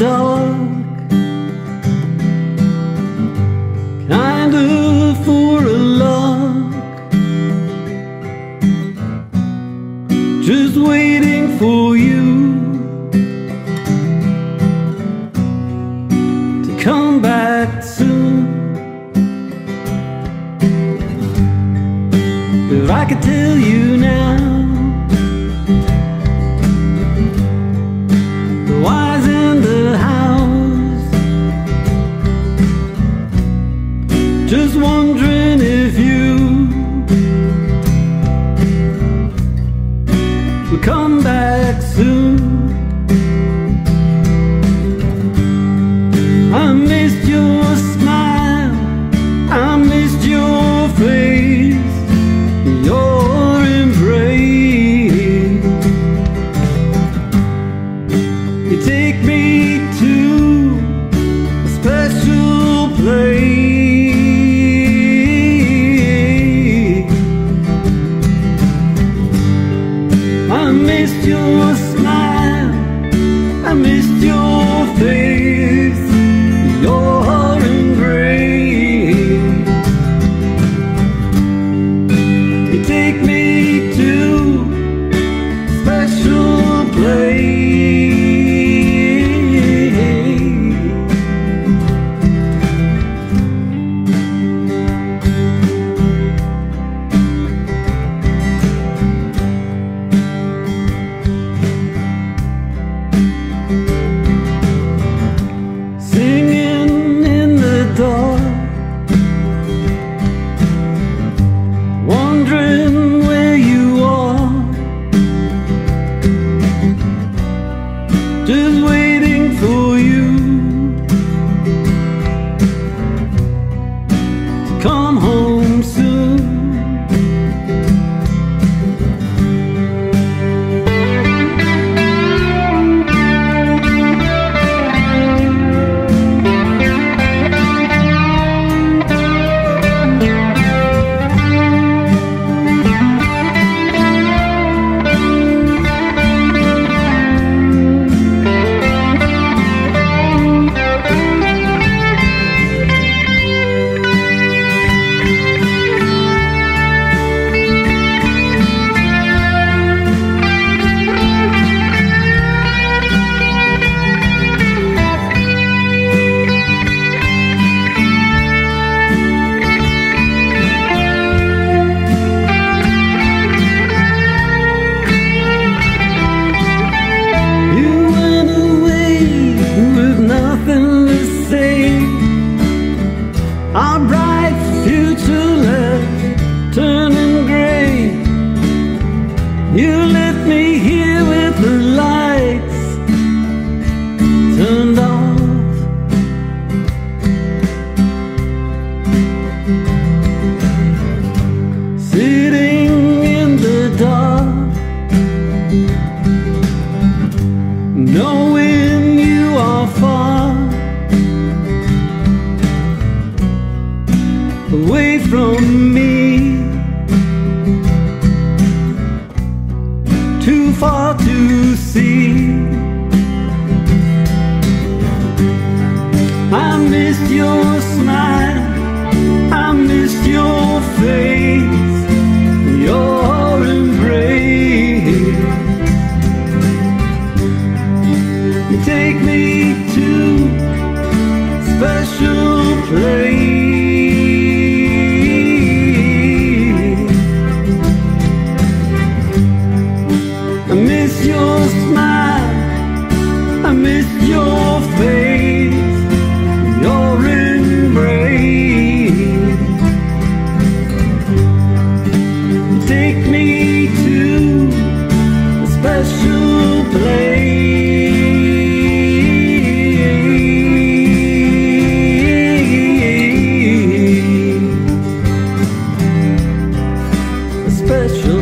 dark Kind of for a lark Just waiting for you To come back soon. If I could tell you now just wondering if you will come back soon. I missed your smile, I missed your face, your embrace. You take me to a special place. Take me You left me here with the lights turned off. Sitting in the dark. Knowing you are far away from me, far to see. I missed your smile, I missed your face, your embrace. Take me to special place. special